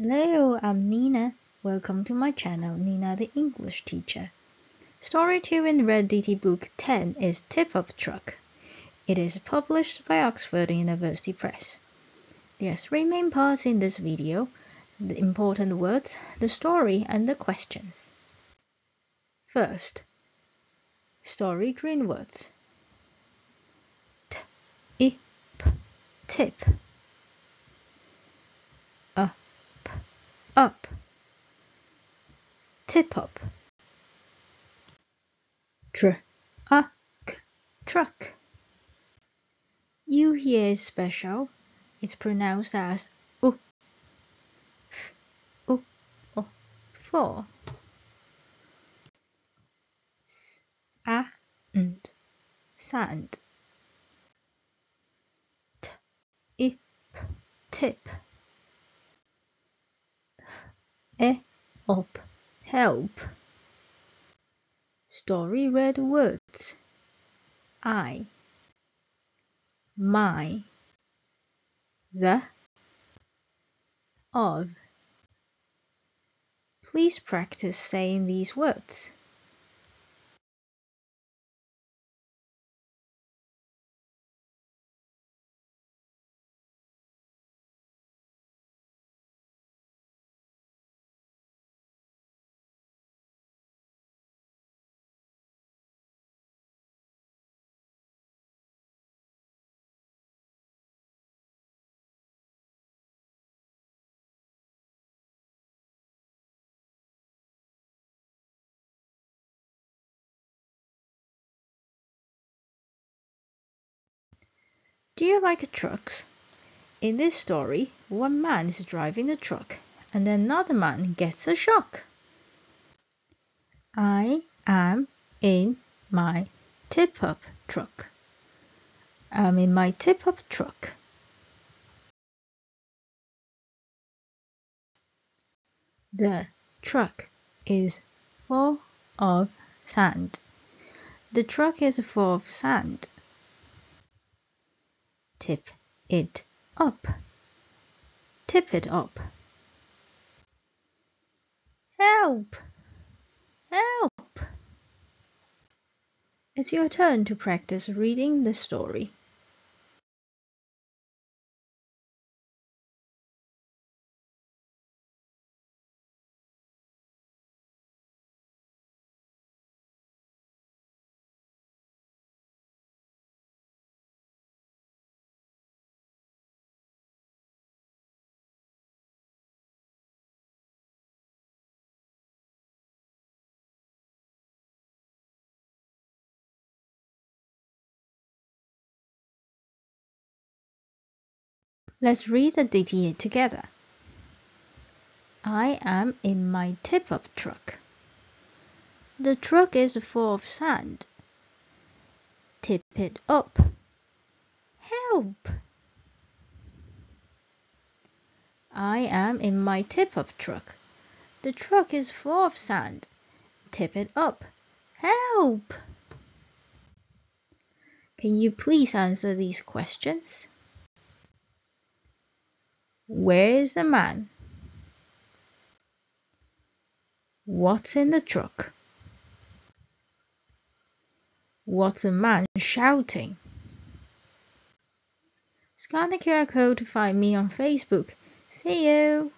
Hello, I'm Nina. Welcome to my channel, Nina the English Teacher. Story 2 in Red Ditty Book 10 is Tip-Up Truck. It is published by Oxford University Press. There are three main parts in this video the important words, the story, and the questions. First, story green words. T, I, p, tip. Up, up. Tip up. Tr, a, k, truck. U here is special. It's pronounced as u, f, u, o, four. S, a, and sand. T, i, p, tip. E, op, help. Story red words. I, my, the, of. Please practice saying these words. Do you like trucks? In this story, one man is driving a truck and another man gets a shock. I am in my tip up truck. I'm in my tip up truck. The truck is full of sand. The truck is full of sand. Tip it up. Tip it up. Help! Help! It's your turn to practice reading the story. Let's read the DTA together. I am in my tip up truck. The truck is full of sand. Tip it up. Help! I am in my tip up truck. The truck is full of sand. Tip it up. Help! Can you please answer these questions? Where is the man? What's in the truck? What's the man shouting? Scan the QR code to find me on Facebook. See you!